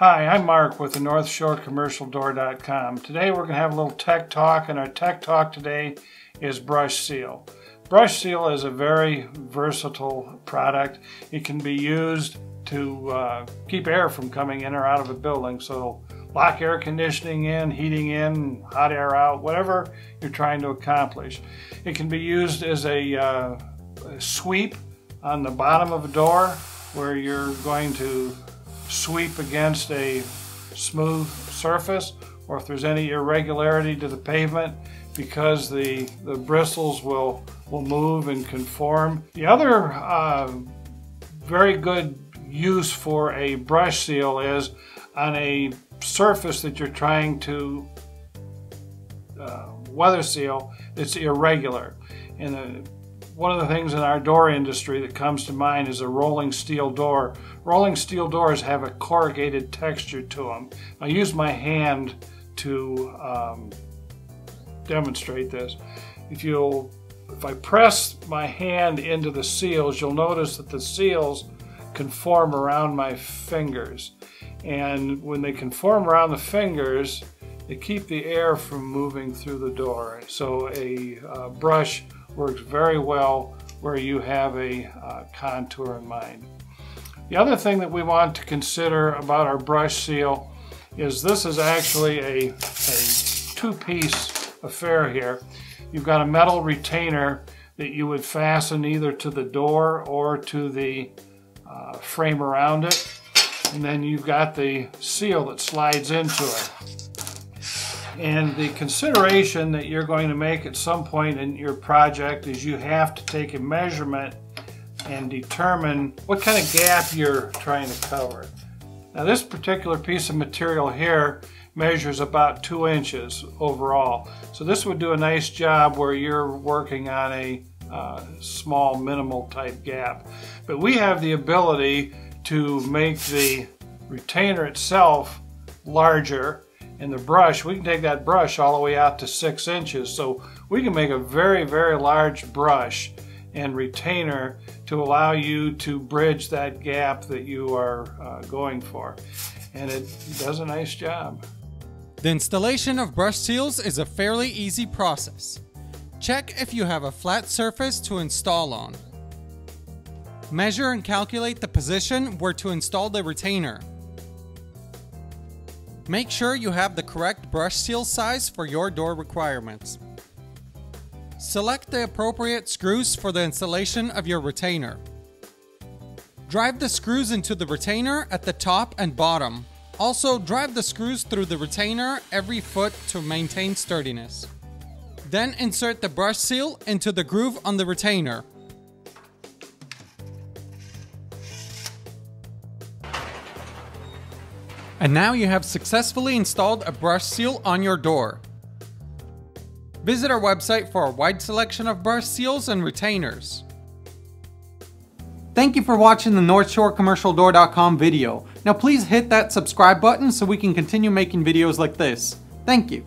Hi, I'm Mark with the North Shore NorthshoreCommercialDoor.com. Today we're going to have a little tech talk, and our tech talk today is Brush Seal. Brush Seal is a very versatile product. It can be used to uh, keep air from coming in or out of a building. So lock air conditioning in, heating in, hot air out, whatever you're trying to accomplish. It can be used as a, uh, a sweep on the bottom of a door where you're going to sweep against a smooth surface or if there's any irregularity to the pavement because the, the bristles will, will move and conform. The other uh, very good use for a brush seal is on a surface that you're trying to uh, weather seal that's irregular. And the, one of the things in our door industry that comes to mind is a rolling steel door. Rolling steel doors have a corrugated texture to them. I'll use my hand to um, demonstrate this. If you if I press my hand into the seals, you'll notice that the seals conform around my fingers. And when they conform around the fingers, they keep the air from moving through the door. So a uh, brush works very well where you have a uh, contour in mind. The other thing that we want to consider about our brush seal is this is actually a, a two-piece affair here. You've got a metal retainer that you would fasten either to the door or to the uh, frame around it. And then you've got the seal that slides into it. And the consideration that you're going to make at some point in your project is you have to take a measurement and determine what kind of gap you're trying to cover. Now this particular piece of material here measures about two inches overall. So this would do a nice job where you're working on a uh, small minimal type gap. But we have the ability to make the retainer itself larger in the brush, we can take that brush all the way out to six inches. So we can make a very, very large brush and retainer to allow you to bridge that gap that you are uh, going for. And it does a nice job. The installation of brush seals is a fairly easy process. Check if you have a flat surface to install on. Measure and calculate the position where to install the retainer. Make sure you have the correct brush seal size for your door requirements. Select the appropriate screws for the installation of your retainer. Drive the screws into the retainer at the top and bottom. Also, drive the screws through the retainer every foot to maintain sturdiness. Then insert the brush seal into the groove on the retainer. And now you have successfully installed a brush seal on your door. Visit our website for a wide selection of brush seals and retainers. Thank you for watching the NorthshoreCommercialDoor.com video. Now please hit that subscribe button so we can continue making videos like this. Thank you.